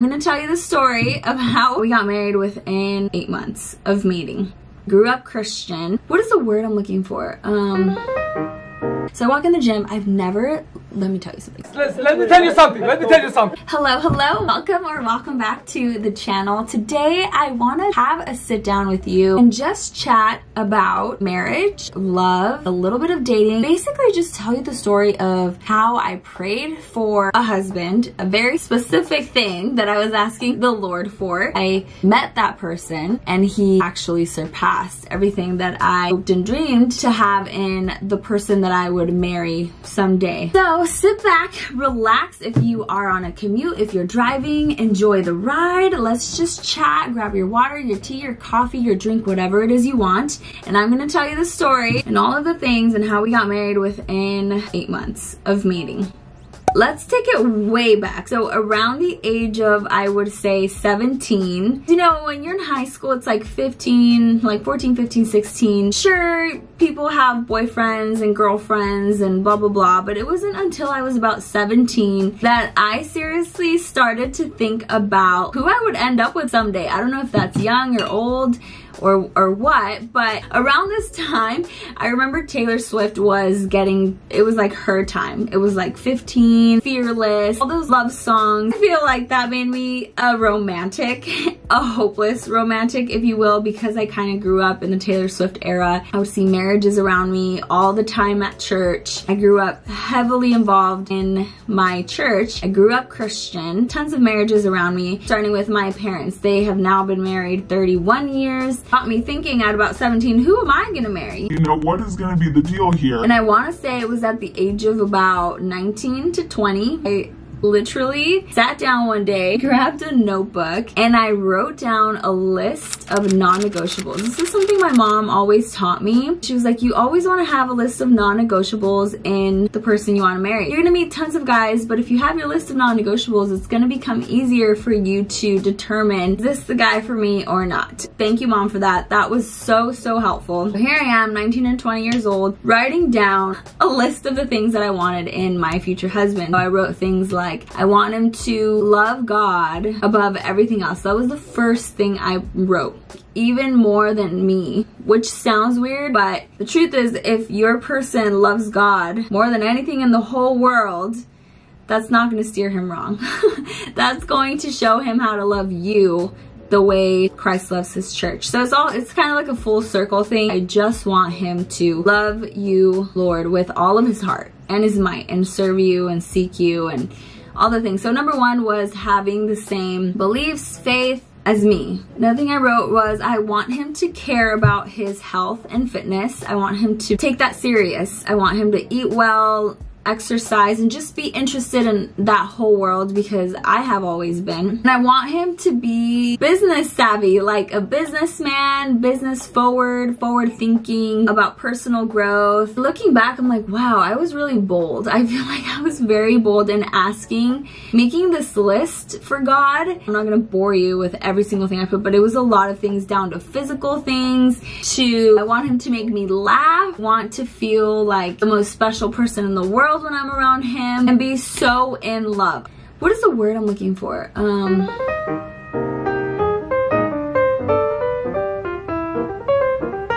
I'm gonna tell you the story of how we got married within eight months of meeting. Grew up Christian. What is the word I'm looking for? Um, so I walk in the gym. I've never let me tell you something. Let, let me tell you something. Let me tell you something. Hello, hello. Welcome or welcome back to the channel. Today, I want to have a sit down with you and just chat about marriage, love, a little bit of dating. Basically, just tell you the story of how I prayed for a husband, a very specific thing that I was asking the Lord for. I met that person and he actually surpassed everything that I hoped and dreamed to have in the person that I would marry someday. So sit back, relax if you are on a commute, if you're driving, enjoy the ride. Let's just chat, grab your water, your tea, your coffee, your drink, whatever it is you want. And I'm gonna tell you the story and all of the things and how we got married within eight months of meeting. Let's take it way back. So around the age of, I would say 17. You know, when you're in high school, it's like 15, like 14, 15, 16. Sure, people have boyfriends and girlfriends and blah, blah, blah. But it wasn't until I was about 17 that I seriously started to think about who I would end up with someday. I don't know if that's young or old or, or what, but around this time, I remember Taylor Swift was getting, it was like her time. It was like 15, Fearless, all those love songs. I feel like that made me a romantic, a hopeless romantic, if you will, because I kind of grew up in the Taylor Swift era. I would see marriages around me all the time at church. I grew up heavily involved in my church. I grew up Christian, tons of marriages around me, starting with my parents. They have now been married 31 years got me thinking at about 17, who am I gonna marry? You know, what is gonna be the deal here? And I wanna say it was at the age of about 19 to 20. I literally sat down one day, grabbed a notebook, and I wrote down a list of non-negotiables. This is something my mom always taught me. She was like, you always want to have a list of non-negotiables in the person you want to marry. You're going to meet tons of guys, but if you have your list of non-negotiables, it's going to become easier for you to determine, is this the guy for me or not? Thank you, mom, for that. That was so, so helpful. So here I am, 19 and 20 years old, writing down a list of the things that I wanted in my future husband. So I wrote things like like I want him to love God above everything else. That was the first thing I wrote even more than me, which sounds weird, but the truth is if your person loves God more than anything in the whole world, that's not going to steer him wrong. that's going to show him how to love you the way Christ loves his church. So it's all, it's kind of like a full circle thing. I just want him to love you, Lord, with all of his heart and his might and serve you and seek you and all the things. So number one was having the same beliefs, faith, as me. Another thing I wrote was I want him to care about his health and fitness. I want him to take that serious. I want him to eat well, exercise and just be interested in that whole world because I have always been. And I want him to be business savvy, like a businessman, business forward, forward thinking about personal growth. Looking back, I'm like, wow, I was really bold. I feel like I was very bold in asking, making this list for God. I'm not gonna bore you with every single thing I put, but it was a lot of things down to physical things, to I want him to make me laugh, want to feel like the most special person in the world when I'm around him and be so in love. What is the word I'm looking for? Um,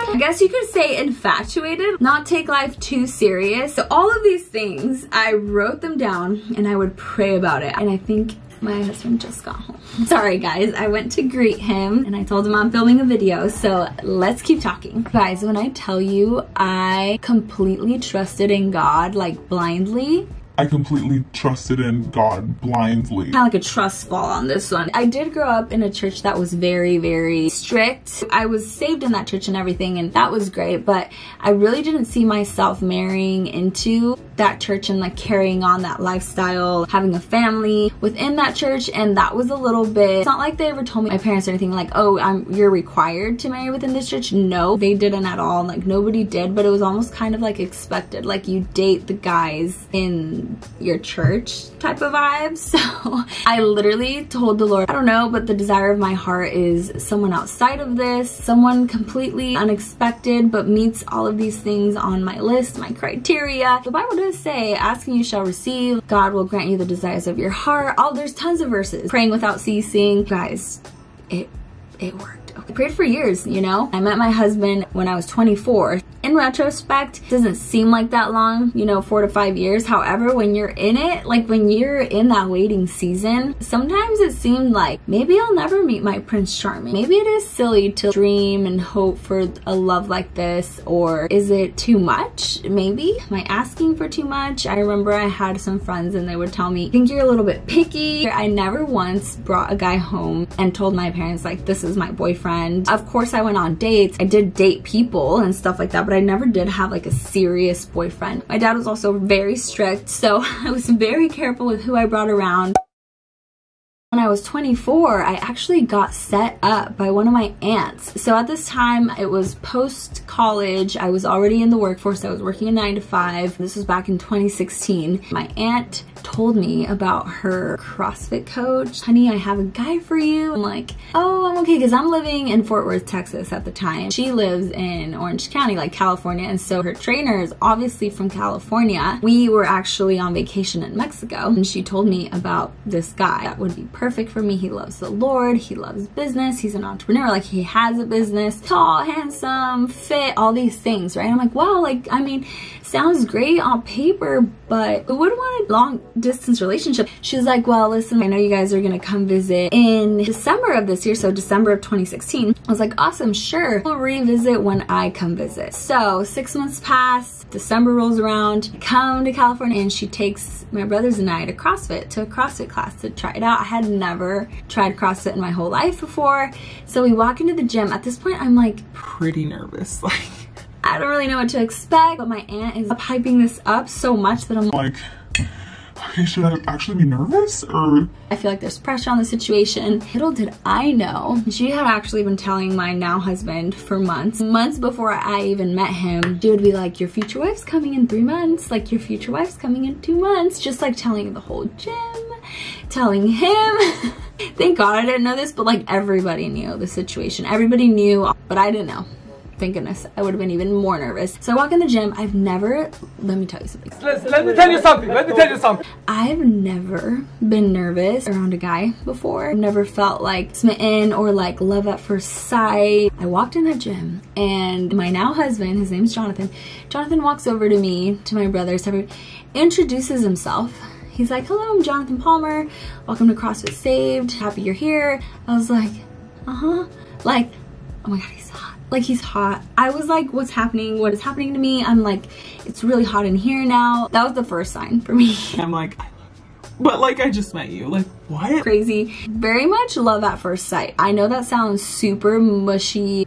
I guess you could say infatuated, not take life too serious. So all of these things, I wrote them down and I would pray about it. And I think my husband just got home. Sorry guys, I went to greet him and I told him I'm filming a video, so let's keep talking. Guys, when I tell you I completely trusted in God, like blindly, I completely trusted in God blindly. Kind of like a trust fall on this one. I did grow up in a church that was very, very strict. I was saved in that church and everything, and that was great, but I really didn't see myself marrying into that church and like carrying on that lifestyle, having a family within that church. And that was a little bit, it's not like they ever told me, my parents or anything like, oh, I'm, you're required to marry within this church. No, they didn't at all. Like nobody did, but it was almost kind of like expected. Like you date the guys in your church type of vibe. So I literally told the Lord, I don't know, but the desire of my heart is someone outside of this, someone completely unexpected, but meets all of these things on my list, my criteria. The Bible say, asking you shall receive, God will grant you the desires of your heart. All there's tons of verses. Praying without ceasing. Guys, it it worked. I prayed for years, you know? I met my husband when I was 24 in retrospect, doesn't seem like that long, you know, four to five years. However, when you're in it, like when you're in that waiting season, sometimes it seemed like maybe I'll never meet my Prince Charming. Maybe it is silly to dream and hope for a love like this, or is it too much? Maybe. Am I asking for too much? I remember I had some friends and they would tell me, I think you're a little bit picky. I never once brought a guy home and told my parents, like, this is my boyfriend. Of course, I went on dates. I did date people and stuff like that, but I never did have like a serious boyfriend. My dad was also very strict, so I was very careful with who I brought around. When I was 24, I actually got set up by one of my aunts. So at this time, it was post college. I was already in the workforce. I was working a nine to five. This was back in 2016. My aunt told me about her CrossFit coach. Honey, I have a guy for you. I'm like, oh, I'm okay because I'm living in Fort Worth, Texas at the time. She lives in Orange County, like California. And so her trainer is obviously from California. We were actually on vacation in Mexico and she told me about this guy that would be perfect for me. He loves the Lord. He loves business. He's an entrepreneur. Like he has a business, tall, handsome, fit, all these things, right? I'm like, wow, like, I mean, sounds great on paper, but who would want a long distance relationship? She was like, well, listen, I know you guys are gonna come visit in December of this year, so December of 2016. I was like, awesome, sure. We'll revisit when I come visit. So six months pass, December rolls around, come to California, and she takes my brothers and I to CrossFit, to a CrossFit class to try it out. I had never tried CrossFit in my whole life before. So we walk into the gym. At this point, I'm like pretty nervous. Like I don't really know what to expect, but my aunt is hyping this up so much that I'm like, okay, should I actually be nervous or? I feel like there's pressure on the situation. Little did I know, she had actually been telling my now husband for months. Months before I even met him, she would be like, your future wife's coming in three months. Like your future wife's coming in two months. Just like telling the whole gym, telling him. Thank God I didn't know this, but like everybody knew the situation. Everybody knew, but I didn't know thank goodness. I would have been even more nervous. So I walk in the gym. I've never, let me tell you something. Let, let me tell you something. Let me tell you something. I've never been nervous around a guy before. I've never felt like smitten or like love at first sight. I walked in that gym and my now husband, his name's Jonathan, Jonathan walks over to me, to my brothers, introduces himself He's like, hello, I'm Jonathan Palmer. Welcome to CrossFit Saved. Happy you're here. I was like, uh-huh. Like, oh my God, he's hot like he's hot. I was like, what's happening? What is happening to me? I'm like, it's really hot in here now. That was the first sign for me. I'm like, but like I just met you. Like what? Crazy. Very much love at first sight. I know that sounds super mushy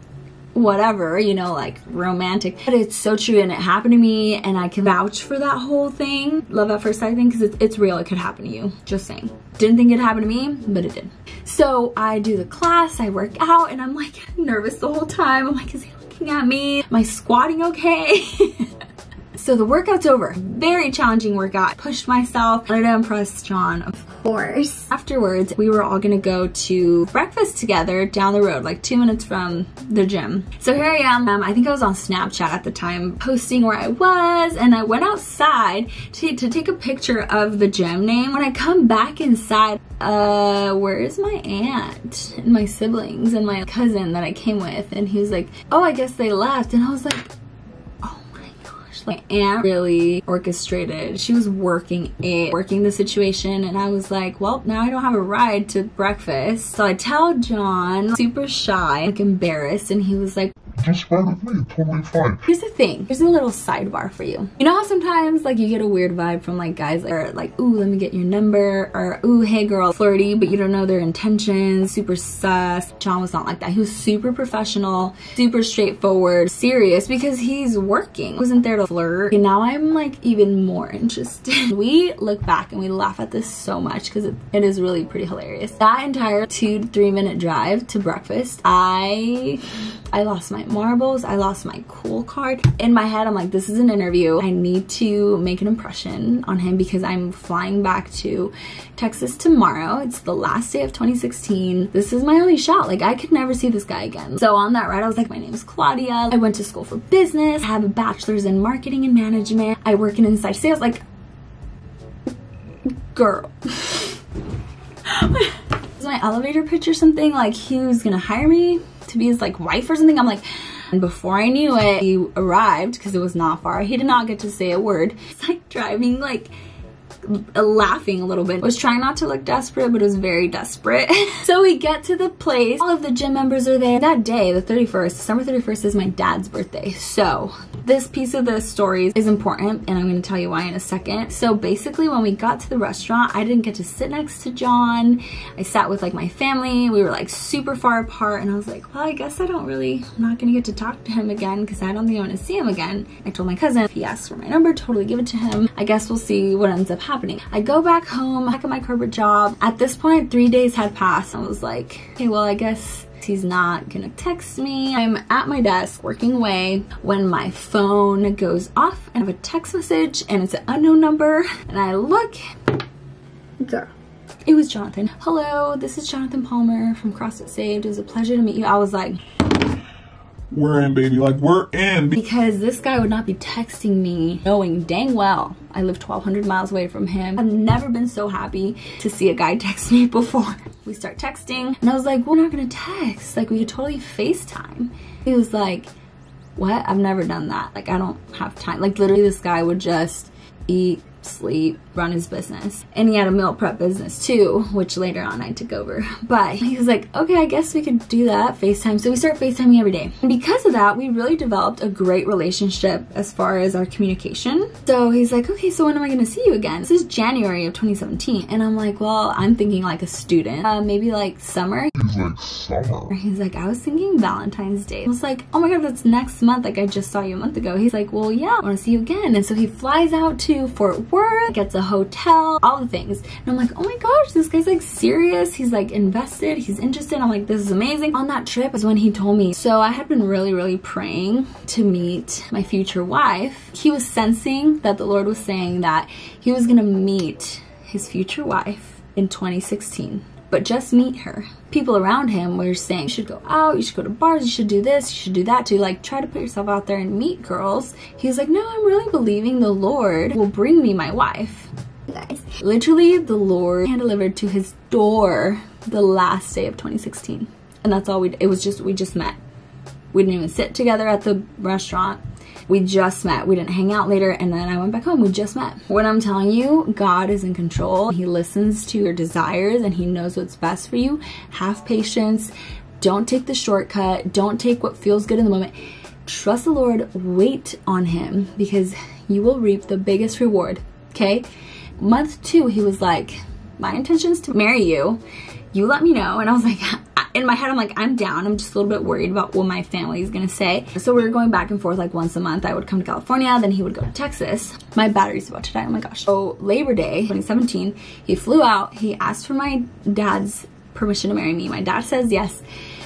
whatever, you know, like romantic. But it's so true and it happened to me and I can vouch for that whole thing. Love at first sight thing because it's, it's real. It could happen to you. Just saying. Didn't think it happened to me, but it did. So I do the class, I work out and I'm like nervous the whole time. I'm like, is he looking at me? Am I squatting okay? So the workout's over. Very challenging workout. Pushed myself. Wanted to impress John, of course. Afterwards, we were all gonna go to breakfast together down the road, like two minutes from the gym. So here I am. Um, I think I was on Snapchat at the time, posting where I was, and I went outside to, to take a picture of the gym name. When I come back inside, uh, where is my aunt and my siblings and my cousin that I came with? And he was like, oh, I guess they left. And I was like, my aunt really orchestrated. She was working it, working the situation, and I was like, well, now I don't have a ride to breakfast. So I tell John, super shy, like embarrassed, and he was like, just with me, totally fine. Here's the thing, here's a little sidebar for you. You know how sometimes like you get a weird vibe from like guys that are like, ooh, let me get your number, or ooh, hey girl, flirty, but you don't know their intentions, super sus. John was not like that. He was super professional, super straightforward, serious, because he's working. wasn't there to flirt. And now I'm like even more interested. we look back and we laugh at this so much because it, it is really pretty hilarious. That entire two to three minute drive to breakfast, I I lost my marbles. I lost my cool card. In my head, I'm like, this is an interview. I need to make an impression on him because I'm flying back to Texas tomorrow. It's the last day of 2016. This is my only shot. Like, I could never see this guy again. So on that ride, I was like, my name is Claudia. I went to school for business. I have a bachelor's in marketing and management. I work in inside sales. Like, girl. Is my elevator pitch or something like he was gonna hire me to be his like wife or something. I'm like and before i knew it he arrived because it was not far. He did not get to say a word. It's like driving like Uh, laughing a little bit. I was trying not to look desperate, but it was very desperate. so we get to the place. All of the gym members are there. That day, the 31st, December 31st is my dad's birthday. So this piece of the story is important and I'm going to tell you why in a second. So basically when we got to the restaurant, I didn't get to sit next to John. I sat with like my family. We were like super far apart and I was like, well, I guess I don't really, I'm not going to get to talk to him again because I don't think going to see him again. I told my cousin if he asks for my number, totally give it to him. I guess we'll see what ends up happening happening. I go back home, back at my corporate job. At this point, three days had passed. I was like, okay, well, I guess he's not gonna text me. I'm at my desk working away when my phone goes off and I have a text message and it's an unknown number and I look, girl. It was Jonathan. Hello, this is Jonathan Palmer from CrossFit Saved. It was a pleasure to meet you. I was like, we're in, baby. Like, we're in. Because this guy would not be texting me knowing dang well I live 1,200 miles away from him. I've never been so happy to see a guy text me before. We start texting and I was like, we're not gonna text. Like, we could totally FaceTime. He was like, what? I've never done that. Like, I don't have time. Like, literally this guy would just eat, sleep, run his business. And he had a meal prep business too, which later on I took over. But he was like, okay, I guess we could do that, FaceTime. So we start FaceTiming every day. And because of that, we really developed a great relationship as far as our communication. So he's like, okay, so when am I gonna see you again? This is January of 2017. And I'm like, well, I'm thinking like a student, uh, maybe like summer. He's like, summer. He's like, I was thinking Valentine's Day. I was like, oh my God, that's next month. Like I just saw you a month ago. He's like, well, yeah, I wanna see you again. And so he flies out to Fort Worth, gets a hotel, all the things. And I'm like, oh my gosh, this guy's like serious. He's like invested, he's interested. I'm like, this is amazing. On that trip is when he told me. So I had been really, really praying to meet my future wife. He was sensing that the Lord was saying that he was gonna meet his future wife in 2016 but just meet her. People around him were saying, you should go out, you should go to bars, you should do this, you should do that, to like try to put yourself out there and meet girls. He's like, no, I'm really believing the Lord will bring me my wife. Guys, literally the Lord hand delivered to his door the last day of 2016. And that's all we, it was just, we just met. We didn't even sit together at the restaurant we just met. We didn't hang out later and then I went back home. We just met. When I'm telling you, God is in control. He listens to your desires and he knows what's best for you. Have patience. Don't take the shortcut. Don't take what feels good in the moment. Trust the Lord. Wait on him because you will reap the biggest reward. Okay? Month two, he was like, my intention is to marry you. You let me know. And I was like, in my head, I'm like, I'm down. I'm just a little bit worried about what my family is gonna say. So we were going back and forth like once a month. I would come to California, then he would go to Texas. My battery's about to die, oh my gosh. So Labor Day 2017, he flew out. He asked for my dad's permission to marry me. My dad says yes.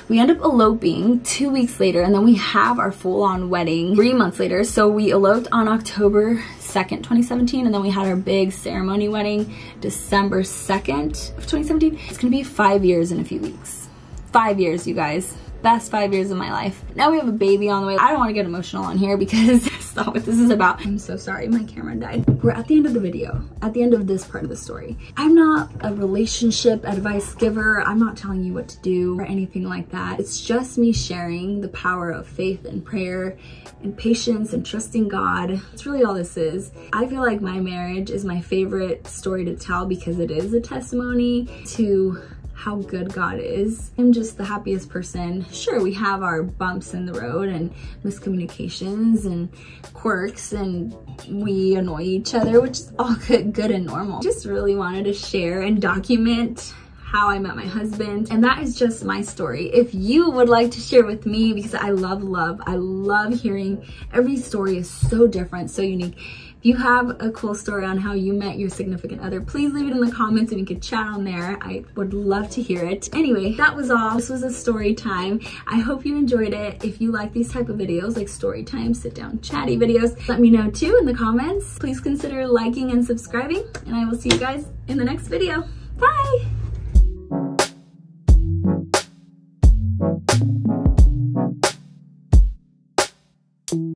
We end up eloping two weeks later and then we have our full-on wedding three months later. So we eloped on October 2nd, 2017 and then we had our big ceremony wedding December 2nd of 2017. It's gonna be five years in a few weeks five years, you guys. Best five years of my life. Now we have a baby on the way. I don't want to get emotional on here because that's not what this is about. I'm so sorry, my camera died. We're at the end of the video, at the end of this part of the story. I'm not a relationship advice giver. I'm not telling you what to do or anything like that. It's just me sharing the power of faith and prayer and patience and trusting God. It's really all this is. I feel like my marriage is my favorite story to tell because it is a testimony to how good God is. I'm just the happiest person. Sure, we have our bumps in the road and miscommunications and quirks and we annoy each other, which is all good, good and normal. Just really wanted to share and document how I met my husband. And that is just my story. If you would like to share with me, because I love love, I love hearing every story is so different, so unique If you have a cool story on how you met your significant other, please leave it in the comments and we could chat on there. I would love to hear it. Anyway, that was all. This was a story time. I hope you enjoyed it. If you like these type of videos, like story time, sit down, chatty videos, let me know too in the comments. Please consider liking and subscribing and I will see you guys in the next video. Bye!